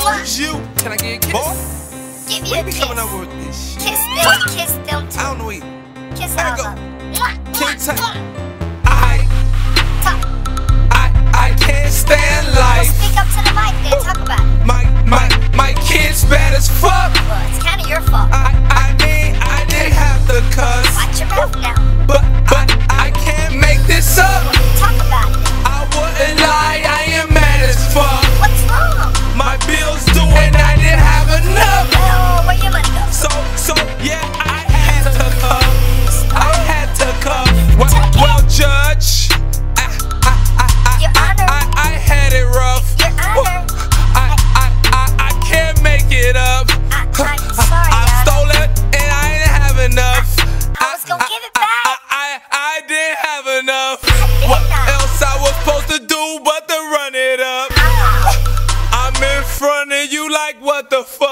chose you. Can I get a kiss? Give me a kiss. coming over with this shit. Kiss them, kiss them too. I don't know either. Kiss Let all of them. King Tut. I, I, I can't stand life. Well, speak up to the mic then, talk about it. My, my, my kid's bad as fuck. Well, it's kinda your fault. I, I mean, I didn't have to cuss. Watch your mouth now. But like what the fuck?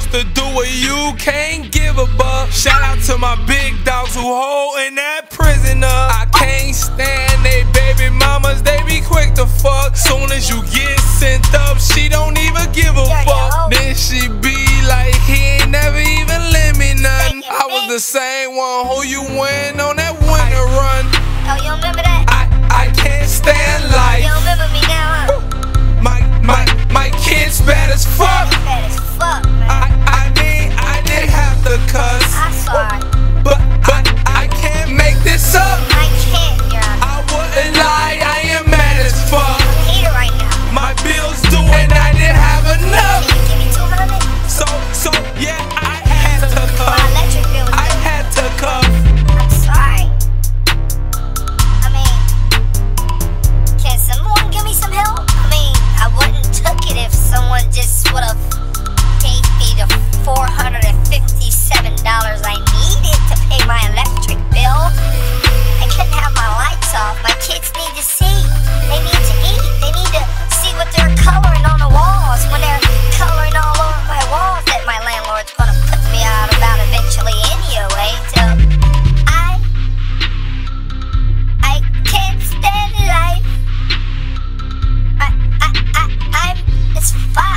supposed to do what you can't give a buck. Shout out to my big dogs who holding that prisoner. I can't stand they baby mamas, they be quick to fuck. Soon as you get sent up, she don't even give a fuck. Then she be like, he ain't never even lent me nothing. I was the same one who you went on that winter run. Oh, you remember that? I, I can't stand like. Yeah. Bye.